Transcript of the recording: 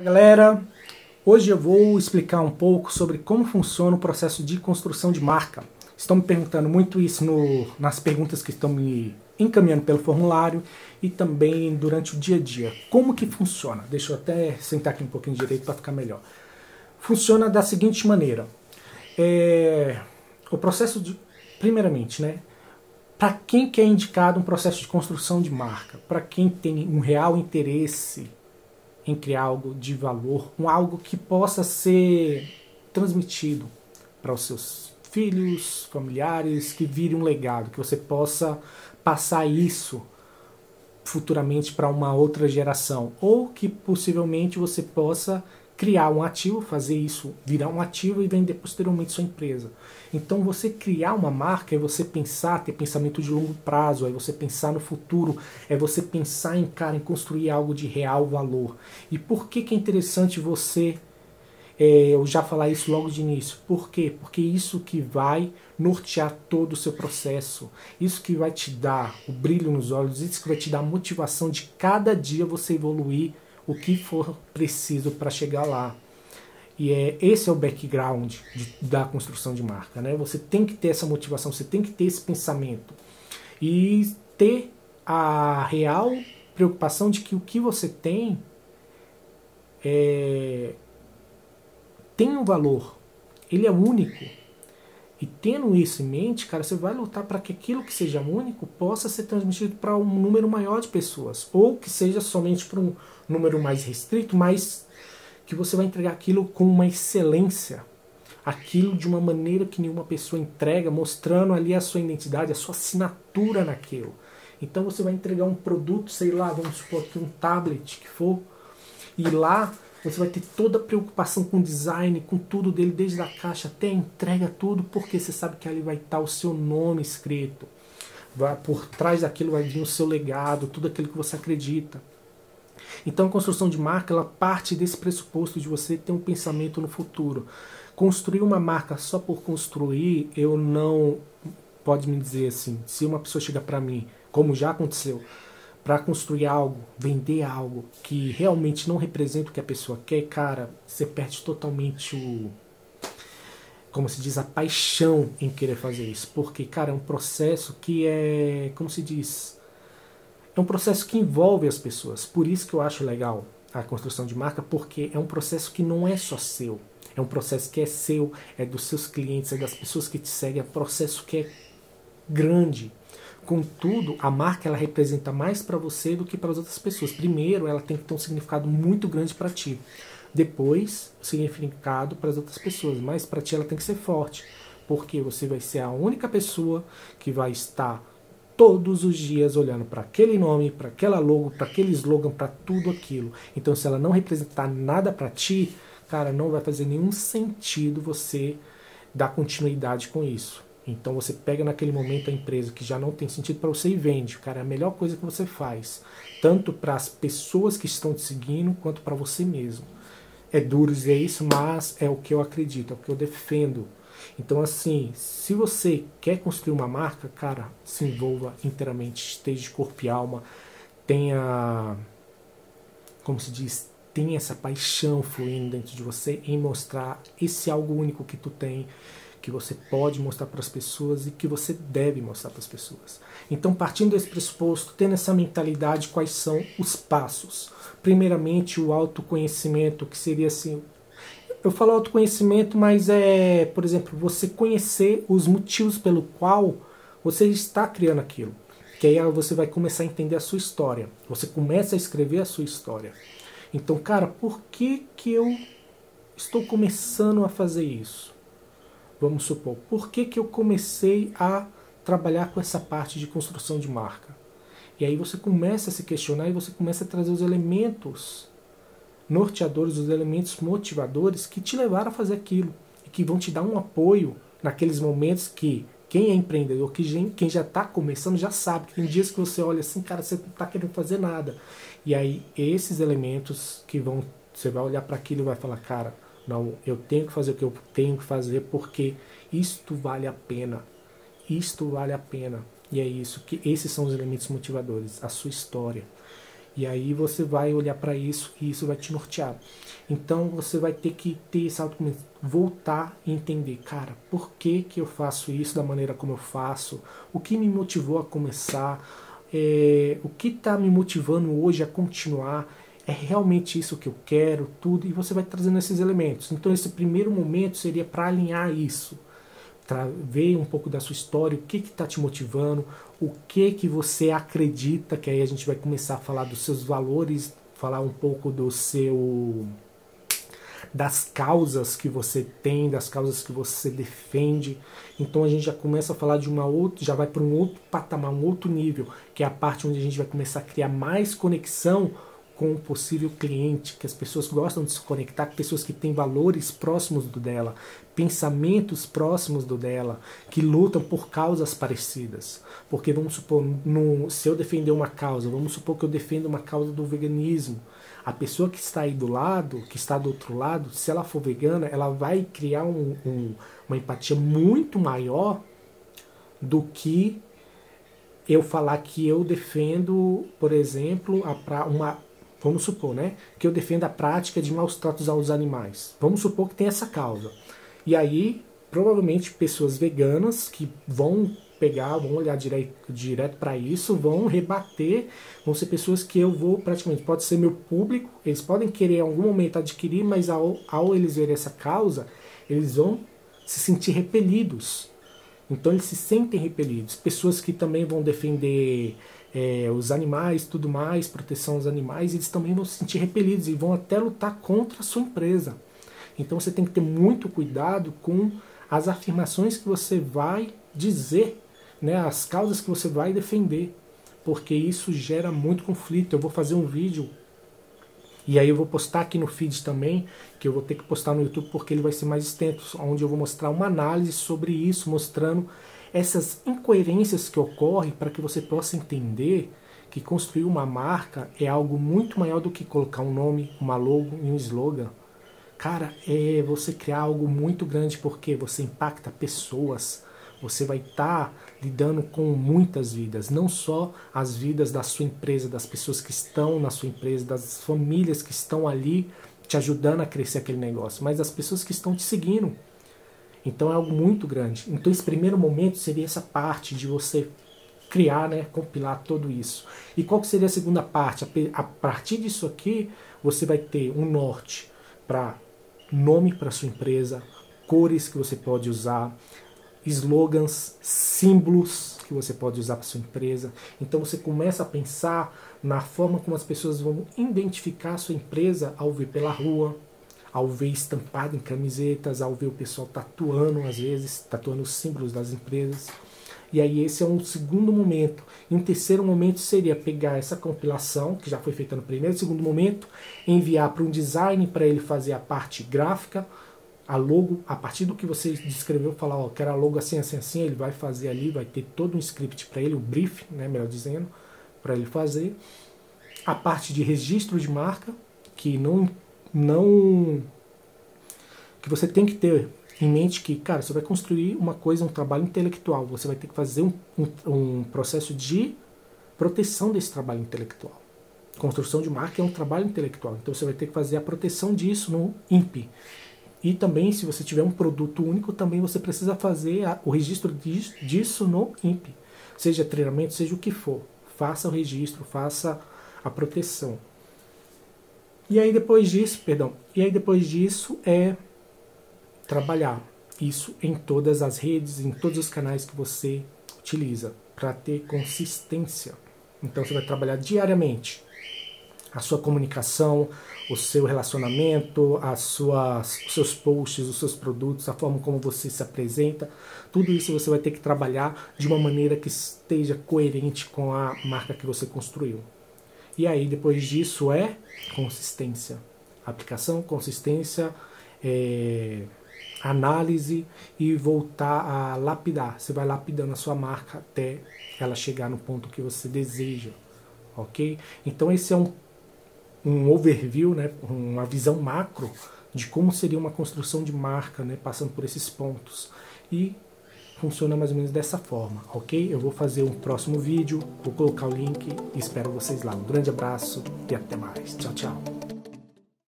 Galera, hoje eu vou explicar um pouco sobre como funciona o processo de construção de marca. Estão me perguntando muito isso no, nas perguntas que estão me encaminhando pelo formulário e também durante o dia a dia. Como que funciona? Deixa eu até sentar aqui um pouquinho direito para ficar melhor. Funciona da seguinte maneira. É, o processo de, primeiramente, né? Para quem quer indicado um processo de construção de marca, para quem tem um real interesse em criar algo de valor, um algo que possa ser transmitido para os seus filhos, familiares, que vire um legado, que você possa passar isso futuramente para uma outra geração, ou que possivelmente você possa criar um ativo, fazer isso virar um ativo e vender posteriormente sua empresa. Então você criar uma marca é você pensar, ter pensamento de longo prazo, é você pensar no futuro, é você pensar em cara, em construir algo de real valor. E por que, que é interessante você é, eu já falar isso logo de início. Por quê? Porque isso que vai nortear todo o seu processo, isso que vai te dar o brilho nos olhos, isso que vai te dar a motivação de cada dia você evoluir o que for preciso para chegar lá. E é esse é o background de, da construção de marca, né? Você tem que ter essa motivação, você tem que ter esse pensamento e ter a real preocupação de que o que você tem é, tem um valor, ele é único. E tendo isso em mente, cara, você vai lutar para que aquilo que seja único possa ser transmitido para um número maior de pessoas, ou que seja somente para um número mais restrito, mas que você vai entregar aquilo com uma excelência, aquilo de uma maneira que nenhuma pessoa entrega, mostrando ali a sua identidade, a sua assinatura naquilo. Então você vai entregar um produto, sei lá, vamos supor aqui um tablet que for, e lá você vai ter toda a preocupação com o design, com tudo dele, desde a caixa até a entrega, tudo, porque você sabe que ali vai estar o seu nome escrito. Vai, por trás daquilo vai vir o seu legado, tudo aquilo que você acredita. Então a construção de marca ela parte desse pressuposto de você ter um pensamento no futuro. Construir uma marca só por construir, eu não pode me dizer assim, se uma pessoa chega para mim, como já aconteceu, para construir algo, vender algo que realmente não representa o que a pessoa quer, cara, você perde totalmente o como se diz a paixão em querer fazer isso, porque cara, é um processo que é, como se diz, é um processo que envolve as pessoas. Por isso que eu acho legal a construção de marca, porque é um processo que não é só seu. É um processo que é seu, é dos seus clientes, é das pessoas que te seguem, é um processo que é grande. Contudo, a marca ela representa mais para você do que para as outras pessoas. Primeiro, ela tem que ter um significado muito grande para ti. Depois, significado para as outras pessoas, mas para ti ela tem que ser forte, porque você vai ser a única pessoa que vai estar todos os dias olhando para aquele nome, para aquela logo, para aquele slogan, para tudo aquilo. Então, se ela não representar nada para ti, cara, não vai fazer nenhum sentido você dar continuidade com isso. Então você pega naquele momento a empresa que já não tem sentido para você e vende. Cara, é a melhor coisa que você faz, tanto para as pessoas que estão te seguindo quanto para você mesmo. É duro dizer isso, mas é o que eu acredito, é o que eu defendo. Então, assim, se você quer construir uma marca, cara, se envolva inteiramente, esteja de corpo e alma, tenha, como se diz, tenha essa paixão fluindo dentro de você em mostrar esse algo único que tu tem, que você pode mostrar para as pessoas e que você deve mostrar para as pessoas. Então, partindo desse pressuposto, tendo essa mentalidade, quais são os passos? Primeiramente, o autoconhecimento, que seria assim, eu falo autoconhecimento, mas é, por exemplo, você conhecer os motivos pelo qual você está criando aquilo. Que aí você vai começar a entender a sua história. Você começa a escrever a sua história. Então, cara, por que que eu estou começando a fazer isso? Vamos supor, por que que eu comecei a trabalhar com essa parte de construção de marca? E aí você começa a se questionar e você começa a trazer os elementos norteadores, os elementos motivadores que te levaram a fazer aquilo e que vão te dar um apoio naqueles momentos que quem é empreendedor, que quem já está começando, já sabe que tem dias que você olha assim, cara, você não está querendo fazer nada. E aí, esses elementos que vão, você vai olhar para aquilo e vai falar, cara, não, eu tenho que fazer o que eu tenho que fazer porque isto vale a pena. Isto vale a pena. E é isso que esses são os elementos motivadores, a sua história. E aí você vai olhar para isso e isso vai te nortear. Então você vai ter que ter esse autoconhecimento, voltar e entender, cara, por que, que eu faço isso da maneira como eu faço? O que me motivou a começar? É, o que está me motivando hoje a continuar? É realmente isso que eu quero, tudo, e você vai trazendo esses elementos. Então esse primeiro momento seria para alinhar isso ver um pouco da sua história, o que está te motivando, o que que você acredita, que aí a gente vai começar a falar dos seus valores, falar um pouco do seu das causas que você tem, das causas que você defende. Então a gente já começa a falar de uma outra, já vai para um outro patamar, um outro nível, que é a parte onde a gente vai começar a criar mais conexão com o possível cliente, que as pessoas gostam de se conectar com pessoas que têm valores próximos do dela, pensamentos próximos do dela, que lutam por causas parecidas. Porque vamos supor, no, se eu defender uma causa, vamos supor que eu defendo uma causa do veganismo. A pessoa que está aí do lado, que está do outro lado, se ela for vegana, ela vai criar um, um, uma empatia muito maior do que eu falar que eu defendo, por exemplo, a pra, uma Vamos supor, né, que eu defenda a prática de maus tratos aos animais. Vamos supor que tem essa causa. E aí, provavelmente, pessoas veganas que vão pegar, vão olhar direto, direto para isso, vão rebater, vão ser pessoas que eu vou praticamente, pode ser meu público, eles podem querer em algum momento adquirir, mas ao, ao eles verem essa causa, eles vão se sentir repelidos. Então eles se sentem repelidos. Pessoas que também vão defender é, os animais, tudo mais, proteção aos animais, eles também vão se sentir repelidos e vão até lutar contra a sua empresa. Então você tem que ter muito cuidado com as afirmações que você vai dizer, né, as causas que você vai defender, porque isso gera muito conflito. Eu vou fazer um vídeo e aí eu vou postar aqui no feed também, que eu vou ter que postar no YouTube porque ele vai ser mais extenso, onde eu vou mostrar uma análise sobre isso, mostrando essas incoerências que ocorrem para que você possa entender que construir uma marca é algo muito maior do que colocar um nome, uma logo e um slogan. Cara, é você criar algo muito grande porque você impacta pessoas. Você vai estar tá lidando com muitas vidas, não só as vidas da sua empresa, das pessoas que estão na sua empresa, das famílias que estão ali te ajudando a crescer aquele negócio, mas das pessoas que estão te seguindo. Então é algo muito grande. Então esse primeiro momento seria essa parte de você criar, né, compilar tudo isso. E qual seria a segunda parte? A partir disso aqui, você vai ter um norte para nome para sua empresa, cores que você pode usar, slogans, símbolos que você pode usar para sua empresa. Então você começa a pensar na forma como as pessoas vão identificar a sua empresa ao ver pela rua, ao ver estampado em camisetas, ao ver o pessoal tatuando, às vezes, tatuando os símbolos das empresas. E aí esse é um segundo momento. E um terceiro momento seria pegar essa compilação, que já foi feita no primeiro e segundo momento, enviar para um design para ele fazer a parte gráfica, a logo, a partir do que você descreveu, falar, ó, quero a logo assim, assim, assim, ele vai fazer ali, vai ter todo um script para ele, um brief, né, melhor dizendo, para ele fazer. A parte de registro de marca, que não não que você tem que ter em mente que, cara, você vai construir uma coisa, um trabalho intelectual. Você vai ter que fazer um, um, um processo de proteção desse trabalho intelectual. Construção de marca é um trabalho intelectual. Então você vai ter que fazer a proteção disso no INPE. E também, se você tiver um produto único, também você precisa fazer a, o registro disso, no INPE. Seja treinamento, seja o que for. Faça o registro, faça a proteção. E aí depois disso, perdão, e aí depois disso é trabalhar isso em todas as redes, em todos os canais que você utiliza para ter consistência. Então você vai trabalhar diariamente a sua comunicação, o seu relacionamento, as suas, os seus posts, os seus produtos, a forma como você se apresenta. Tudo isso você vai ter que trabalhar de uma maneira que esteja coerente com a marca que você construiu. E aí, depois disso, é consistência. Aplicação, consistência, é, análise e voltar a lapidar. Você vai lapidando a sua marca até ela chegar no ponto que você deseja. Ok? Então, esse é um, um overview, né, uma visão macro de como seria uma construção de marca, né, passando por esses pontos. E funciona mais ou menos dessa forma, ok? Eu vou fazer um próximo vídeo, vou colocar o link e espero vocês lá. Um grande abraço e até mais. Tchau, tchau.